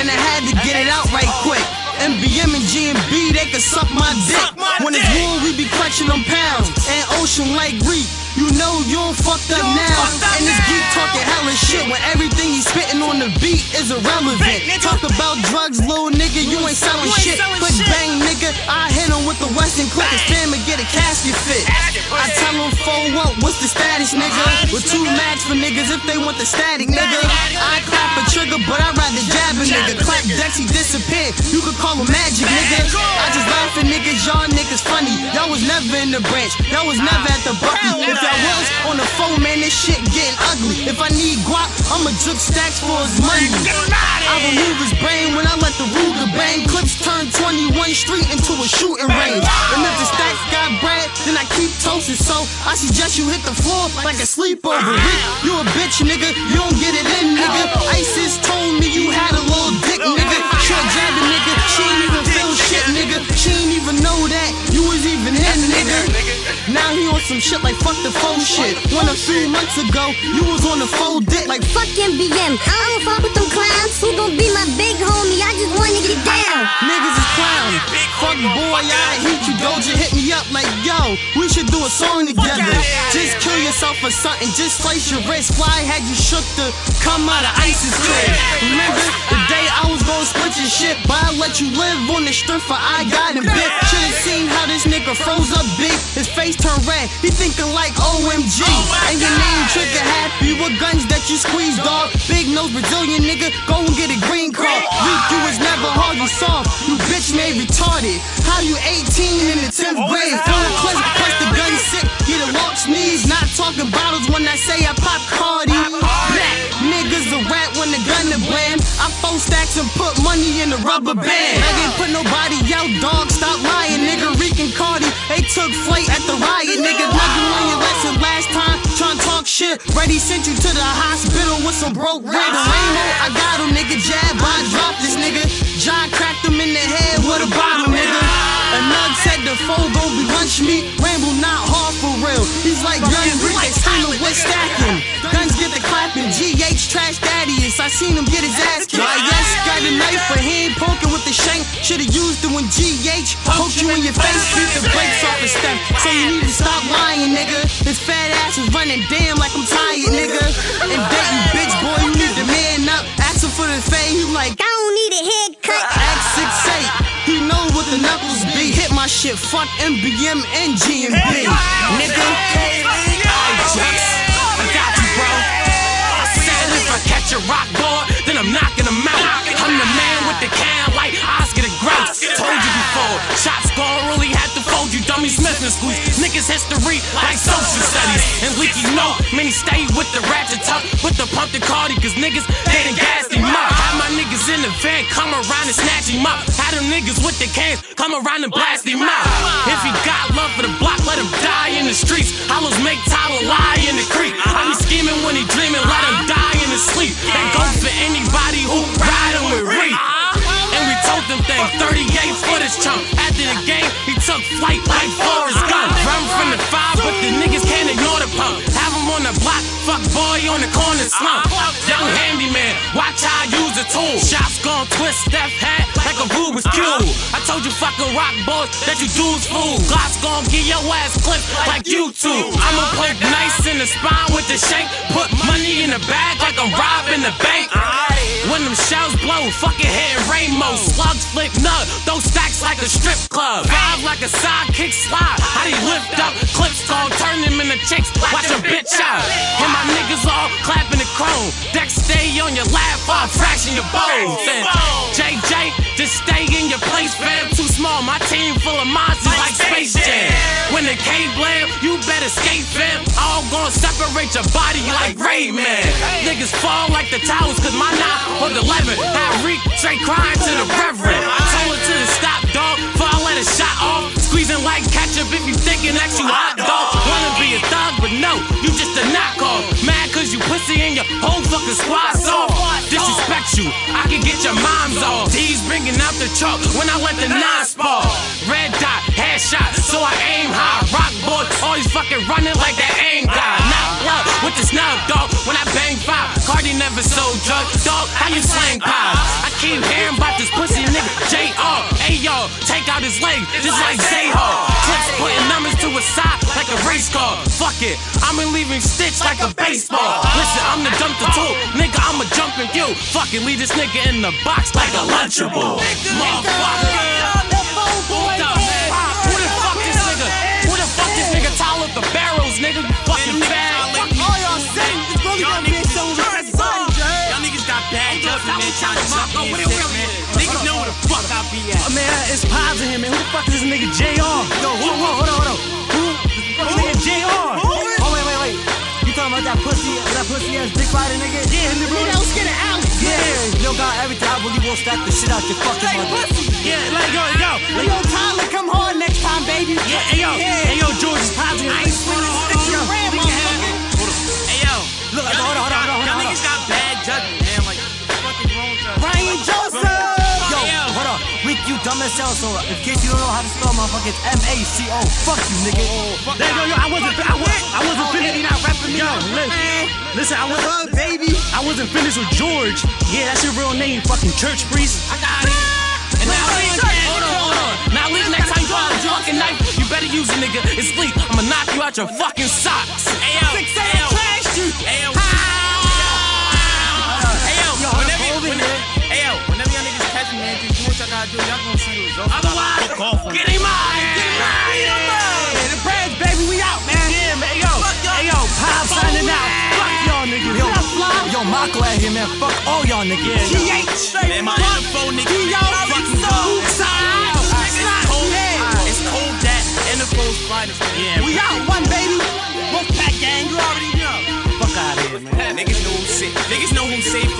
Man, I had to get it out right quick. NBM and GMB, they can suck my dick. When it's war, we be clutching them pounds. And Ocean Lake Reef, you know you don't fucked up now. And this geek talking hella shit when everything he's spitting on the beat is irrelevant. Talk about drugs, little nigga, you ain't selling shit. Click bang, nigga, I hit him with the Western click and spam and get a casket fit. I tell him fold up, what's the status, nigga? With two max for niggas if they want the static, nigga. I clap a trigger, but I'd rather jab a nigga. He disappear. You could call him magic, nigga. I just laugh at niggas, y'all niggas funny. Y'all was never in the branch, y'all was never at the Bucky. If y'all was on the phone, man, this shit getting ugly. If I need guap, I'ma juke stacks for his money. I remove his brain when I let the Ruger bang. Clips turn 21 Street into a shooting range. And if the stacks got bread, then I keep toasting. So I suggest you hit the floor like a sleepover. Rick, you a bitch, nigga. You don't get it in, nigga. ISIS told me you had a little dick, nigga. She ain't even feel shit, nigga. She ain't even know that you was even in, nigga. Now he on some shit like fuck the phone shit. When a few months ago, you was on the phone dick like Fuck NBM. I don't fuck with them clowns. Who gon' be my big homie? I just wanna get down. Niggas is clown. Fuck boy, I hate you. Doja hit me up like, yo, we should do a song together. Just kill yourself for something. Just slice your wrist. Why had you shook the come out of ISIS crib? Remember the day I was gonna split your shit, but I let you live on the strength for I got him bit. Should've seen how this nigga froze up big. His face turned red. He thinking like OMG. And your name trigger happy with guns that you squeeze, dog. Big nose Brazilian nigga, go and get a green card. Weak, you was never soft. You bitch made retarded. How you 18 in the 10th grade? Full of clips, plus the gun sick. Get a walk sneeze. Not talking bottles when I say I pop Cardi. Black niggas a rat when the gun to blam. I four stacks and put money in the rubber band. I didn't put nobody out, dog. Stop lying, nigga. Reek and Cardi, they took flight at the riot, nigga. Like you on your lesson last time, tryna talk shit. Ready sent you to the hospital with some broke ribs. Rainbow, I got him, nigga. Jab, I dropped this nigga. Said the foe gon' be lunch meat. Ramble not hard for real. He's like young Rick, they screaming with stacking. Guns get the clapping. GH trash daddy is. I seen him get his ass kicked. I yes, got a knife, but he ain't poking with the shank. Should've used it when GH poked you in your face. Beat the brakes off the step. So you need to stop lying, nigga. His fat ass is running damn like I'm tired, nigga. And Dayton, bitch boy, you need to man up. Ask him for the fade, he like. I don't need a haircut. Shit, fuck NBM and GMB, nigga. I just I got you, bro. I said if I catch a rock boy, then I'm knocking him out. I'm the man with the can like Oscar the Grouch. Told you before, shots gon' really have to fold you, dummy Smith and squeeze. Niggas history like social studies. And leaky know, many stay with the ratchet tuck, with the pump the Cardi, cause niggas, van come around and snatch him up. Had them niggas with the cans come around and blast him out. If he got love for the block, let him die in the streets. Hollows make Tyler lie in the creek. I be scheming when he dreaming, let him die in his sleep. That goes for anybody who ride him with Reef. And we told them things, 38 for this chump. After the game, he took flight fuck boy on the corner slump. Young handyman, watch how I use the tool. Shots gon' twist Steph hat like a Rubik's Cube. I told you fucking rock boys that you dudes fool. Glocks gon' get your ass clipped like you two. I'ma poke nice in the spine with the shank. Put money in the bag like I'm robbing the bank. When them shells blow, fucking hitting rainbow. Slugs flick nut, those stacks like a strip club. Five like a sidekick slide. How they lift up, into chicks. Watch a bitch out. And my niggas all clapping the chrome. Deck stay on your lap, I'll fraction your bones. And JJ, just stay in your place, fam. Too small, my team full of monsters like Space Jam. When the K blam, you better skate, fam. All gonna separate your body like Rayman. Niggas fall like the towers, cause my knot the 11. I Reek straight crying to the reverend. I told her to stop, the squad's off. Disrespect you, I can get your mom's off. D's bringing out the truck when I let the nine spot. Red dot, headshot, so I aim high. Rock boy, always fucking running like that aim guy. Knock up with the snub dog when I bang five. Cardi never sold drugs, dog. How you slang pies? I keep hearing about this pussy nigga, JR. Hey y'all, take out his leg, just like J-Hawk. Putting numbers to his side like a race car. Fuck it, I'm relieving Stitch like a baseball. Listen, I'm the dump the two, nigga, I'm a jumping you. Fuck it, leave this nigga in the box like a lunchable. Motherfucker. Who the fuck this nigga? Who the fuck this nigga Tyler the Barrows, nigga? Fucking fag. All y'all say is really gonna bad man. Trying to suck me and shit, man. Niggas know where the fuck I be at. Oh, man, it's Pops in here, man. Who the fuck is this nigga JR? Yo, whoa, whoa, hold on, hold on. Who? This nigga JR. Oh, wait, wait, wait. You talking about that pussy, that pussy ass dick rider nigga? Yeah, bro. Nigga, let's get it out. Yeah, yo, got everything. I really will slap the shit out your fucking Hey, mother. pussy. Yeah, like, yo, yo. Hey, yo, Tyler, come hard next time, baby. Yeah, hey, yo, hey, yo, George is here. I ain't swinging stick to your you dumb so in case you don't know how to spell motherfucker, it's M-A-C-O. Fuck you, nigga. Yo, yo, yo, I wasn't, I, was, I wasn't finished. not repping me. Yo, li- listen, I was Good, baby. I wasn't finished with George. Yeah, that's your real name, fucking church priest. I got it. And now hold on, hold on. Now leave next time you find a fucking knife, you better use it, nigga. It's sleep. I'ma knock you out your fucking socks. Hey, yo. Six Hey, eight you. Hey, yo. Ah. Hey, yo. Yo, Whenever you- whenever- Hey, yo. Whenever y'all niggas catch me, man, just do what y'all gotta do. Y'all gonna see. Otherwise, Fuck off on get him out. Get him out. Hey, the Braves, baby, we out, man. Yeah, man, yo, hey, yo, Pop signing out. Fuck y'all niggas. Yo, yo, Marco out here, man. Fuck all y'all niggas. GH. Man, my info, nigga. Yo, fucking so It's cold. Yeah. It's cold that Interpol's finest. Yeah. We out, one baby. Wolfpack gang. You already know. Fuck out of here, man. Niggas know who's safe. Niggas know who's safe